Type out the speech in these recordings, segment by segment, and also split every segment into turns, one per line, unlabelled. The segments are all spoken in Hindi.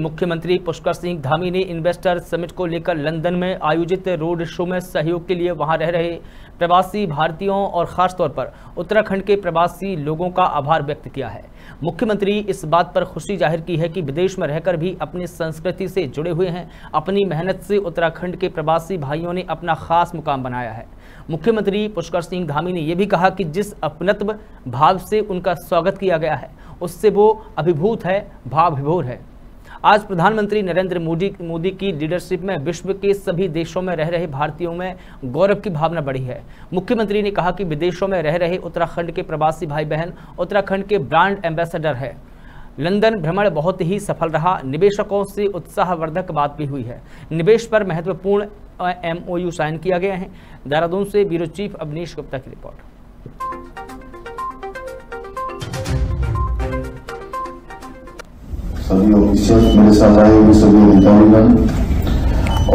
मुख्यमंत्री पुष्कर सिंह धामी ने इन्वेस्टर समिट को लेकर लंदन में आयोजित रोड शो में सहयोग के लिए वहाँ रह रहे प्रवासी भारतीयों और खासतौर पर उत्तराखंड के प्रवासी लोगों का आभार व्यक्त किया है। मुख्यमंत्री इस बात पर खुशी ज़ाहिर की है कि विदेश में रहकर भी अपनी संस्कृति से जुड़े हुए हैं। अपनी मेहनत से उत्तराखंड के प्रवासी भाइयों ने अपना खास मुकाम बनाया है। मुख्यमंत्री पुष्कर सिंह धामी ने यह भी कहा कि जिस अपनत्व भाव से उनका स्वागत किया गया है, उससे वो अभिभूत है भाव विभोर है। आज प्रधानमंत्री नरेंद्र मोदी मोदी की लीडरशिप में विश्व के सभी देशों में रह रहे भारतीयों में गौरव की भावना बढ़ी है। मुख्यमंत्री ने कहा कि विदेशों में रह रहे उत्तराखंड के प्रवासी भाई बहन उत्तराखंड के ब्रांड एम्बेसडर है। लंदन भ्रमण बहुत ही सफल रहा, निवेशकों से उत्साहवर्धक बात भी हुई है। निवेश पर महत्वपूर्ण एमओयू साइन किया गया है। देहरादून से ब्यूरो चीफ अवनीश गुप्ता की रिपोर्ट।
सभी ऑफिसर्स मेरे साथ आए हुए सभी अधिकारीगण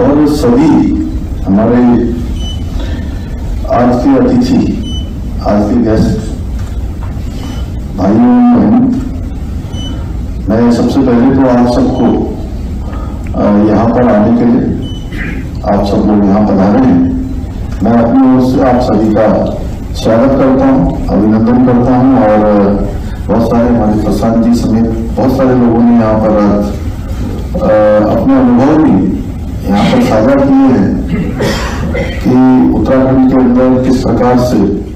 और सभी हमारे आज के अतिथि, आज के गेस्ट भाइयों बहन, मैं सबसे पहले तो आप सबको यहाँ पर आने के लिए आप सब लोग यहाँ पधारे हैं। मैं अपनी ओर से आप सभी का स्वागत करता हूँ, अभिनंदन करता हूँ और सारे जी समेत बहुत सारे लोगों ने यहाँ पर आज अपने अनुभव भी यहाँ पर साझा किए हैं कि उत्तराखंड के अंदर किस प्रकार से